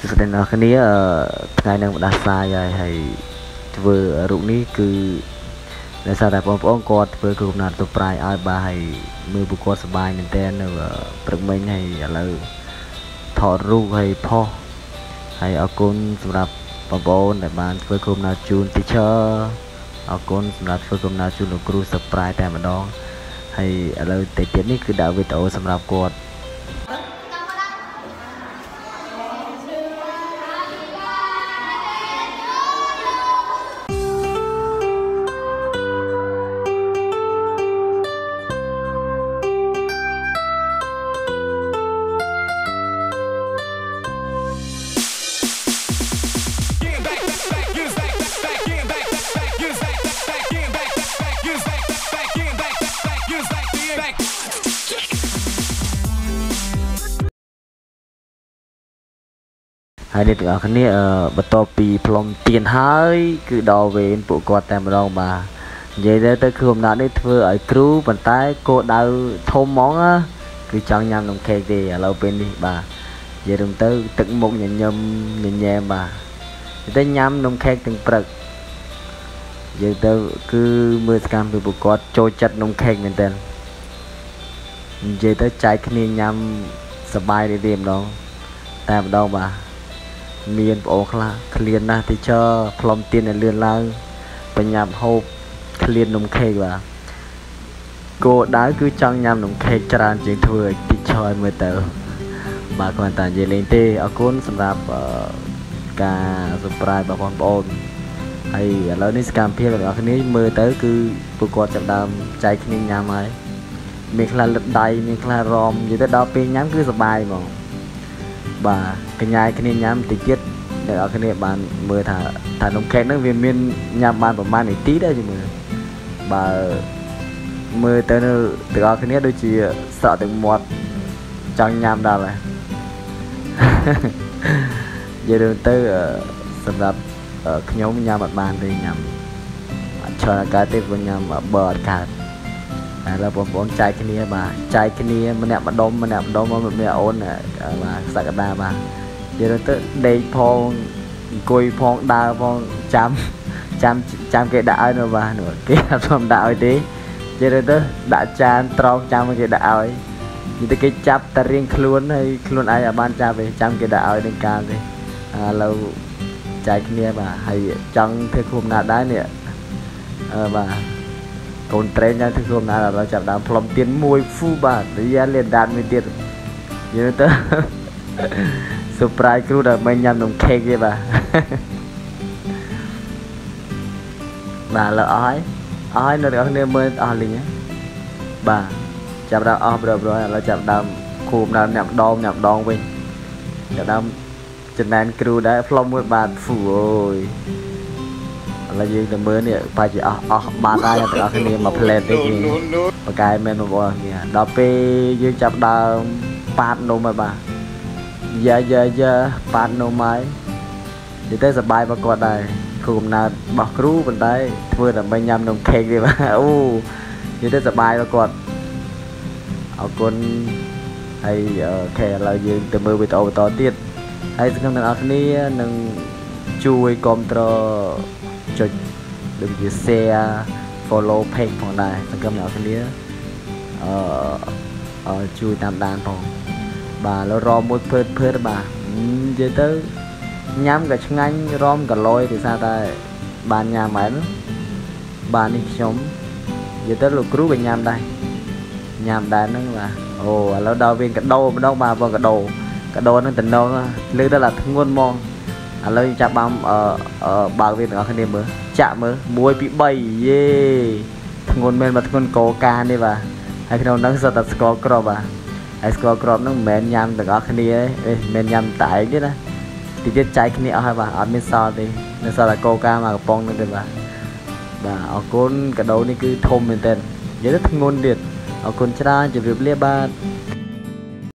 សួស្តីអ្នកគ្នាអឺថ្ងៃនឹងបដាសាយហើយហើយធ្វើរូបនេះគឺដោយសារតែបងប្អូនគាត់ធ្វើគឺកំណត់ទៅប្រាយឲ្យបាទហើយមើលពួកគាត់សប្បាយមែនតើនៅព្រឹកមិញហើយឥឡូវថតរូបហើយផុសហើយអរគុណសម្រាប់បងប្អូនដែលបានធ្វើគុំណៅជូន teacher អរគុណសម្រាប់ធ្វើគុំណៅជូនលោកគ្រូ surprise តែម្ដងហើយឥឡូវទៅទៀតនេះគឺដាក់វីដេអូសម្រាប់គាត់ ហើយនេះទាំងអស់គ្នាអឺបន្ទាប់ពីផ្លុំទៀនហើយ គឺដល់វេនពួកគាត់តែម្ដងបាទនិយាយទៅទៅគឺអំណាចនេះធ្វើឲ្យគ្រូប៉ុន្តែគោលដៅធំហ្មងណាគឺចង់ញ៉ាំនំខេកទេឥឡូវពេលនេះបាទនិយាយរួមទៅទឹកមុខញញឹមញញែមបាទតែញ៉ាំនំខេកទាំងព្រឹកនិយាយទៅគឺមើលសកម្មពីពួកគាត់ចូលចិត្តនំខេកមែនតើនិយាយទៅចែកគ្នាញ៉ាំសប្បាយរីករាយម្ដងតែម្ដងបាទ មានប្អូនខ្លះឃ្លានណាស់ teacher ផ្លុំទៀនឲ្យលឿនឡើងបញ្ញាប់ហូបឃ្លាននំខេកបាទគោលដៅគឺចង់ញ៉ាំនំខេកច្រើនជាងធ្វើឲ្យ teacher ឲ្យមើលទៅបាទគ្រាន់តែនិយាយលេងទេអរគុណសម្រាប់អឺការ surprise របស់បងប្អូនហើយឥឡូវនេះសកម្មភាពរបស់អ្នកគ្នាមើលទៅ គឺពួកគាត់ចាប់ផ្ដើមចែកគ្នាញ៉ាំហើយមានខ្លះលឹកដៃមានខ្លះរំនិយាយទៅដល់ពេលញ៉ាំគឺសប្បាយហ្មង បាទកញ្ញាយគ្នាញ៉ាំតិចទៀតអ្នកនរគ្នាបានមើលថាថានំខេកហ្នឹងវាមានញ៉ាំបានប្រហែលនាទីដែរជំនឿបើមើលទៅនៅទាំងអស់គ្នាដូចជាស្រក់ទឹកមាត់ចង់ញ៉ាំដល់ហើយនិយាយទៅអឺសម្រាប់អឺខ្ញុំញ៉ាំអត់បានទេញ៉ាំអត់ច្រើនអាកាសទេព្រោះញ៉ាំបើអត់កើតហើយ ឥឡូវបងប្អូនចែកគ្នាបាទចែកគ្នាម្នាក់ម្ដុំម្នាក់ម្ដុំមកម្នាក់អូនបាទសក្តាបាទនិយាយទៅដេកផងអង្គុយផងដើរផងចាំចាំចាំគេដាក់ឲ្យនៅបាទនោះគេអត់ធម្មតាឲ្យទេនិយាយទៅដាក់ចានត្រង់ចាំគេដាក់ឲ្យនិយាយទៅគេចាប់តែរៀងខ្លួនហើយខ្លួនឯងអាចបានចាប់ទេចាំគេដាក់ឲ្យនឹងកាលទេឥឡូវចែកគ្នាបាទហើយចង់ធ្វើគុំណាដែរនេះអឺបាទ កូនត្រេងយ៉ាងធ្វើខ្លួនណាស់ដល់ចាប់ដើមផ្លុំទៀនមួយហ្វូបាទរយៈលៀនដាតមួយទៀតយល់ទៅ surprise គ្រូដល់មិនញ៉ាំនំខេកទេបាទបាទលើអស់ហើយអស់ហើយនៅអ្នកគ្នាមើលអស់លីងហើយបាទចាប់ដើមអស់ប្រប្រឥឡូវចាប់ដើមគូមដើមញ៉ាំដងញ៉ាំដងវិញចាប់ដើមចំណែនគ្រូដែរផ្លុំមួយបាទហ្វូអើយ ឥឡូវយើងទៅមើលនេះប្រហែលជាអស់អស់បាត់ហើយអ្នកទាំងអស់គ្នាមកផ្លែតទេគេបកកាយមែនបងប្អូនគ្នាដល់ពេលយើងចាប់ដើមប៉ាតនំហើយបាទយ៉ាយ៉ាយ៉ាប៉ាតនំហើយនិយាយទៅសប្បាយរបស់គាត់ដែរគ្រូកំណើតរបស់គ្រូប៉ុន្តែធ្វើដើម្បីញ៉ាំនំខេកទេបាទអូនិយាយទៅសប្បាយរបស់គាត់អរគុណហើយអូខេឥឡូវយើងទៅមើលវីដេអូបន្តទៀតហើយសង្ឃឹមទាំងអស់គ្នានឹងជួយគ្រប់គ្រង ចុចដូចជា share follow page ផងដែរសង្ឃឹមអ្នកនរអឺជួយតាមដានផងបាទឥឡូវរមួយភើតភើតបាទនិយាយទៅញ៉ាំក៏ឆ្ងាញ់រមក៏លយដោយសារតែបានញ៉ាំមែនបាទនេះខ្ញុំនិយាយទៅលោកគ្រូក៏ញ៉ាំដែរញ៉ាំដែរហ្នឹងបាទអូឥឡូវដល់វិញកដោម្ដងបាទបងកដោកដោហ្នឹងតំណងលើដល់តែធ្ងន់ហ្មង ឥឡូវយើងចាប់បានអឺអឺបើកវាទាំងអស់គ្នាមើលចាក់មើល1 2 3យេធ្ងន់មែនមកធ្ងន់កោកានេះបាទហើយក្នុងហ្នឹងសិតតែស្ករគ្រាប់បាទហើយស្ករគ្រាប់ហ្នឹងមិនមែនញ៉ាំទាំងអស់គ្នាទេមិនមែនញ៉ាំតែឯងទេណាតិចទៀតចែកគ្នាអស់ហើយបាទអត់មានសល់ទេនៅសល់តែកោកាមកកំប៉ុងហ្នឹងទេបាទបាទអរគុណកាដូនេះគឺធំមែនទែននិយាយទៅធ្ងន់ទៀតអរគុណច្រើនជម្រាបលាបាទ